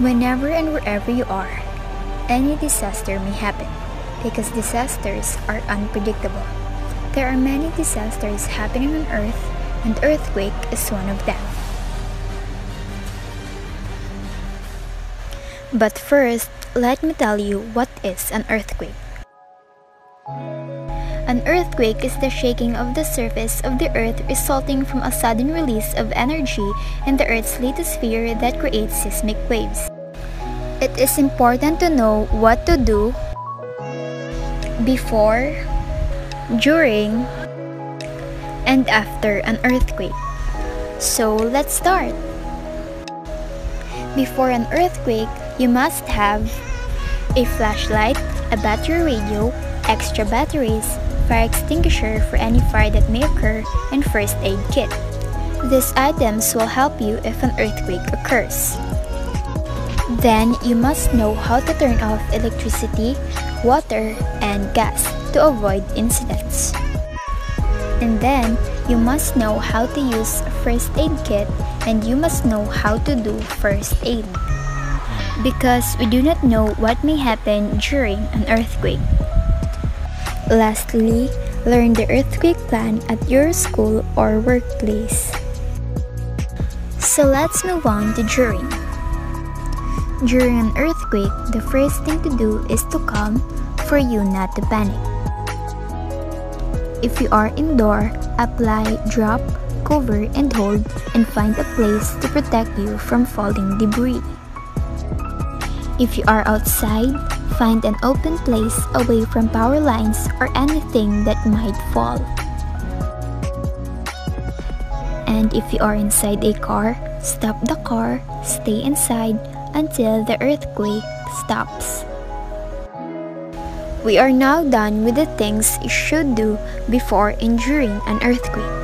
Whenever and wherever you are, any disaster may happen because disasters are unpredictable. There are many disasters happening on Earth, and earthquake is one of them. But first, let me tell you what is an earthquake. An earthquake is the shaking of the surface of the earth resulting from a sudden release of energy in the earth's lithosphere that creates seismic waves. It is important to know what to do before, during, and after an earthquake. So let's start. Before an earthquake, you must have a flashlight, a battery radio, extra batteries, fire extinguisher for any fire that may occur, and first aid kit. These items will help you if an earthquake occurs. Then, you must know how to turn off electricity, water, and gas to avoid incidents. And then, you must know how to use first aid kit and you must know how to do first aid. Because we do not know what may happen during an earthquake. Lastly, learn the earthquake plan at your school or workplace. So let's move on to during. During an earthquake, the first thing to do is to calm for you not to panic. If you are indoor, apply, drop, cover, and hold, and find a place to protect you from falling debris. If you are outside, find an open place away from power lines or anything that might fall. And if you are inside a car, stop the car, stay inside until the earthquake stops. We are now done with the things you should do before enduring an earthquake.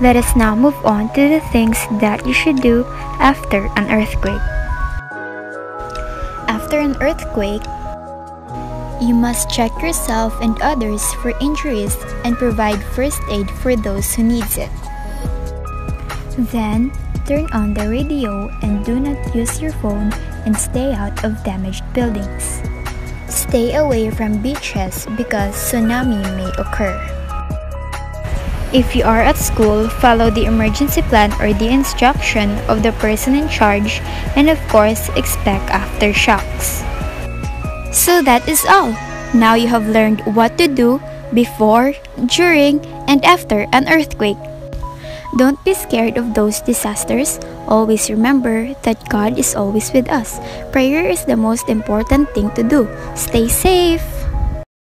Let us now move on to the things that you should do after an earthquake. After an earthquake, you must check yourself and others for injuries and provide first aid for those who needs it. Then, turn on the radio and do not use your phone and stay out of damaged buildings. Stay away from beaches because tsunami may occur. If you are at school, follow the emergency plan or the instruction of the person in charge and of course expect aftershocks. So that is all. Now you have learned what to do before, during, and after an earthquake. Don't be scared of those disasters. Always remember that God is always with us. Prayer is the most important thing to do. Stay safe.